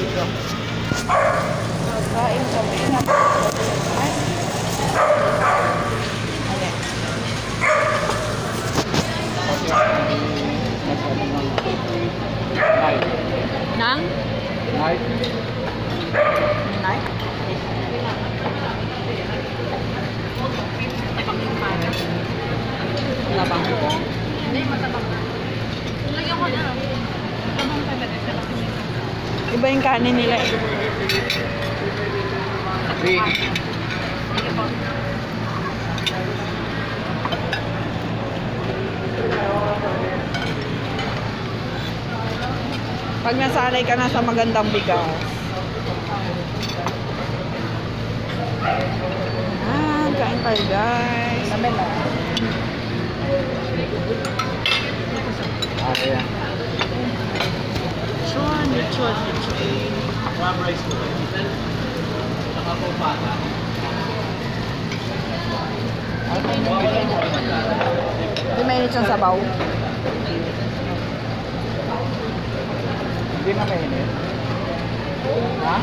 chịu được Đó, em chồng em làm Nắng. Nắng Nắng Là bằng. Đây mà là bằng. Iba yung kanin nila eh. Pag nasanay ka na sa magandang bigas. Ah, kain tayo guys. Namin na. Chon, chon, chon. Hindi mainit yung sabaw. Hindi na mainit. Ha?